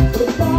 Bye.